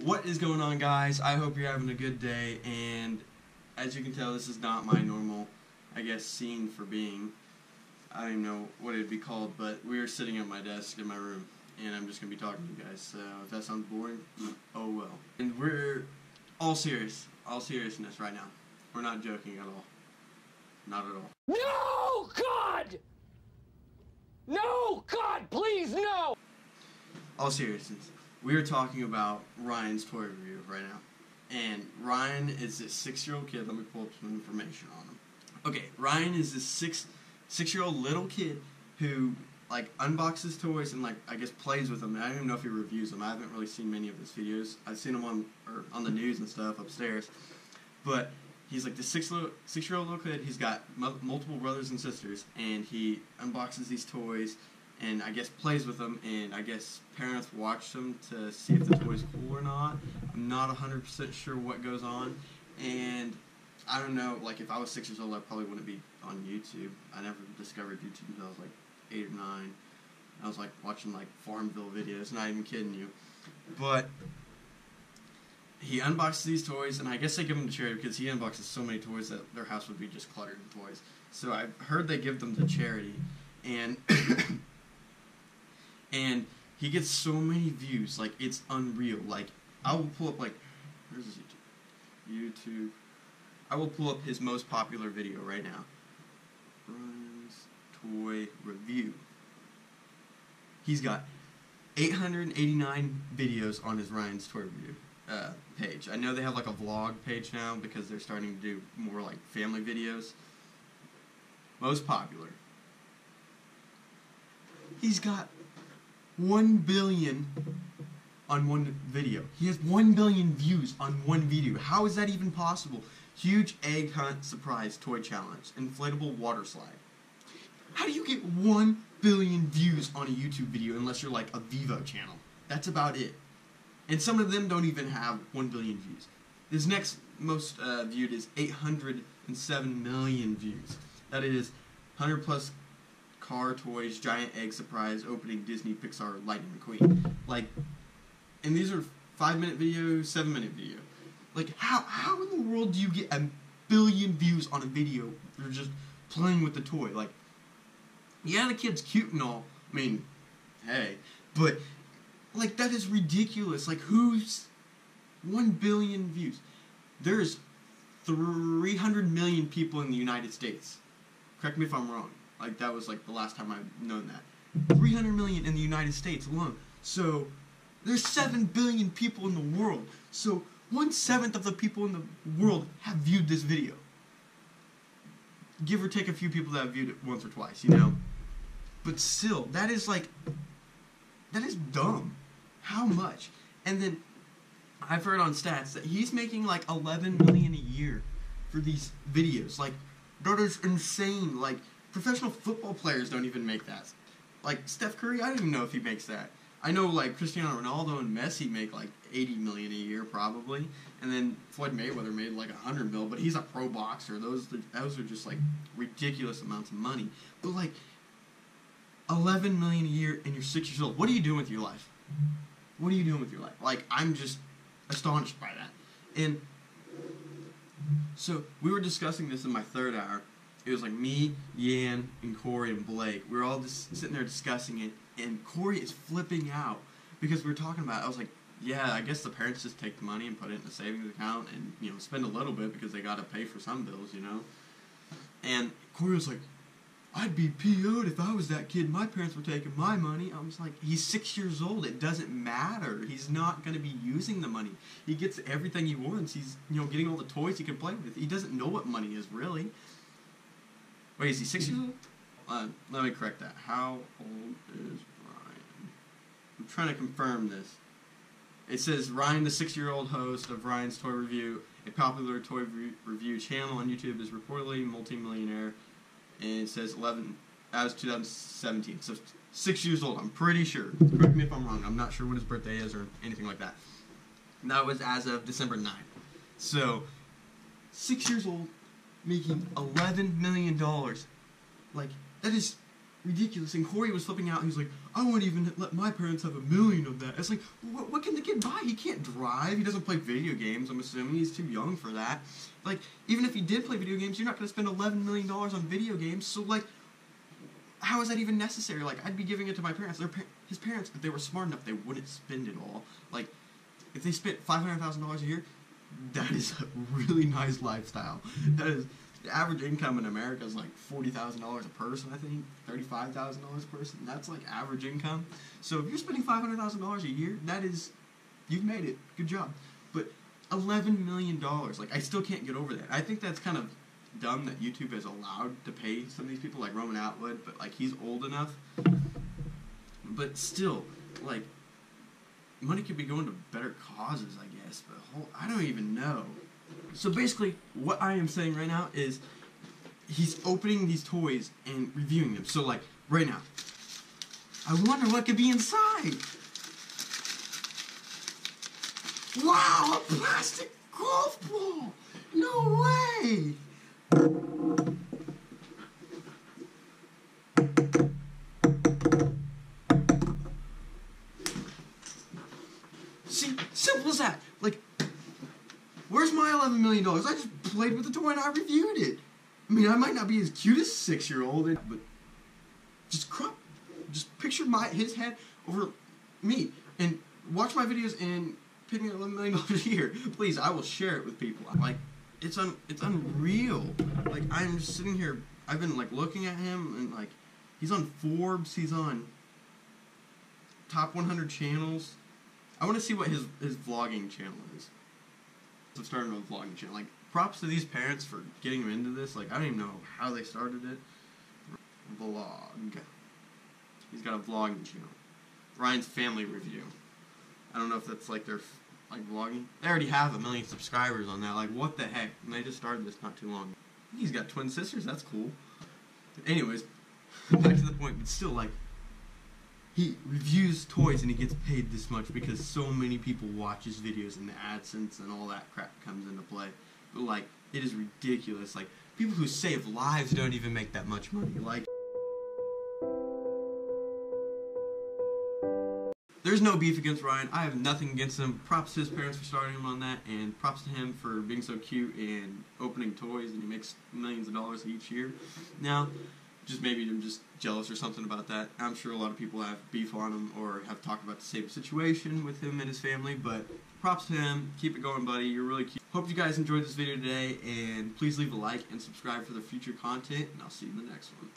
What is going on, guys? I hope you're having a good day. And as you can tell, this is not my normal, I guess, scene for being. I don't even know what it'd be called, but we're sitting at my desk in my room, and I'm just gonna be talking to you guys. So if that sounds boring, oh well. And we're all serious, all seriousness right now. We're not joking at all. Not at all. No, God! No, God, please, no! all seriousness, we are talking about Ryan's toy review right now. And Ryan is this six year old kid. Let me pull up some information on him. Okay, Ryan is this six six year old little kid who like unboxes toys and like I guess plays with them. I don't even know if he reviews them. I haven't really seen many of his videos. I've seen him on or on the news and stuff upstairs. But he's like the six six year old little kid. He's got mu- multiple brothers and sisters, and he unboxes these toys and I guess plays with them. And I guess parents watch them to see if the toy's cool or not. I'm not 100% sure what goes on, and I don't know. Like if I was six years old, I probably wouldn't be on YouTube. I never discovered YouTube until I was like eight or nine. I was like watching like Farmville videos. Not even kidding you, but he unboxes these toys, and I guess they give them to charity because he unboxes so many toys that their house would be just cluttered with toys. So I've heard they give them to charity, and and he gets so many views, like it's unreal. Like I will pull up like where's his YouTube? YouTube. I will pull up his most popular video right now. Ryan's toy review. He's got 889 videos on his Ryan's toy review uh, page. I know they have like a vlog page now because they're starting to do more like family videos. Most popular. He's got 1 billion on one video. He has 1 billion views on one video. How is that even possible? Huge egg hunt surprise toy challenge. Inflatable water slide. How do you get 1 billion views on a YouTube video unless you're like a Vevo channel? That's about it. And some of them don't even have 1 billion views. His next most uh, viewed is 807 million views. That is 100 plus car toys, giant egg surprise, opening Disney Pixar Lightning McQueen. Like, and these are five minute video, seven minute video. Like, how how in the world do you get a billion views on a video you're just playing with the toy? Like, yeah, the kid's cute and all. I mean, hey, but like that is ridiculous. Like, who's one billion views? There's 300 million people in the United States. Correct me if I'm wrong. Like that was like the last time I've known that. 300 million in the United States alone. So there's 7 billion people in the world. So one seventh of the people in the world have viewed this video. Give or take a few people that have viewed it once or twice, you know? But still, that is like, that is dumb. How much? And then I've heard on stats that he's making like 11 million a year for these videos. Like, that is insane. Like, professional football players don't even make that. Like, Steph Curry, I don't even know if he makes that. I know, like, Cristiano Ronaldo and Messi make like 80 million a year, probably. And then Floyd Mayweather made like 100 mil, but he's a pro boxer. Those, those are just like ridiculous amounts of money. But, like, 11 million a year and you're six years old. What are you doing with your life? What are you doing with your life? Like, I'm just astonished by that. And so we were discussing this in my third hour. It was like me, Yan, and Corey and Blake. We were all just sitting there discussing it, and Corey is flipping out because we were talking about. It. I was like, "Yeah, I guess the parents just take the money and put it in the savings account, and you know, spend a little bit because they got to pay for some bills, you know." And Corey was like, I'd be PO'd if I was that kid. My parents were taking my money. I was like, he's six years old. It doesn't matter. He's not going to be using the money. He gets everything he wants. He's, you know, getting all the toys he can play with. He doesn't know what money is really. Wait, is he six years old? Uh, let me correct that. How old is Ryan? I'm trying to confirm this. It says Ryan, the six-year-old host of Ryan's Toy Review, a popular toy re- review channel on YouTube, is reportedly multimillionaire and it says 11 as 2017 so six years old i'm pretty sure correct me if i'm wrong i'm not sure when his birthday is or anything like that and that was as of december 9th so six years old making 11 million dollars like that is ridiculous. And Corey was flipping out. He was like, I wouldn't even let my parents have a million of that. It's like, what, what can the kid buy? He can't drive. He doesn't play video games. I'm assuming he's too young for that. Like, even if he did play video games, you're not going to spend 11 million dollars on video games. So like, how is that even necessary? Like, I'd be giving it to my parents. Their his parents, if they were smart enough, they wouldn't spend it all. Like, if they spent five hundred thousand dollars a year, that is a really nice lifestyle. That is the average income in America is like forty thousand dollars a person. I think thirty-five thousand dollars a person. That's like average income. So if you're spending five hundred thousand dollars a year, that is, you've made it. Good job. But eleven million dollars, like I still can't get over that. I think that's kind of dumb that YouTube has allowed to pay some of these people, like Roman Atwood. But like he's old enough. But still, like money could be going to better causes, I guess. But whole, I don't even know. So basically, what I am saying right now is he's opening these toys and reviewing them. So like right now, I wonder what could be inside. Wow, a plastic golf ball! No way! Million dollars? I just played with the toy and I reviewed it. I mean, I might not be as cute as six year old, but just crop, just picture my his head over me and watch my videos and pay me eleven million dollars a year. Please, I will share it with people. Like, it's un, it's unreal. Like, I'm just sitting here. I've been like looking at him and like, he's on Forbes. He's on top 100 channels. I want to see what his his vlogging channel is. So starting a vlogging channel. Like props to these parents for getting him into this. Like I don't even know how they started it. Vlog. He's got a vlogging channel. Ryan's Family Review. I don't know if that's like their like vlogging. They already have a million subscribers on that. Like what the heck? And they just started this not too long. He's got twin sisters. That's cool. Anyways, back to the point. But still, like he reviews toys and he gets paid this much because so many people watch his videos and the AdSense and all that crap comes into play. But like, it is ridiculous. Like, people who save lives don't even make that much money. Like, there's no beef against Ryan. I have nothing against him. Props to his parents for starting him on that, and props to him for being so cute and opening toys, and he makes millions of dollars each year. Now, just maybe I'm just jealous or something about that. I'm sure a lot of people have beef on him or have talked about the same situation with him and his family, but props to him. Keep it going, buddy. You're really cute. Hope you guys enjoyed this video today, and please leave a like and subscribe for the future content, and I'll see you in the next one.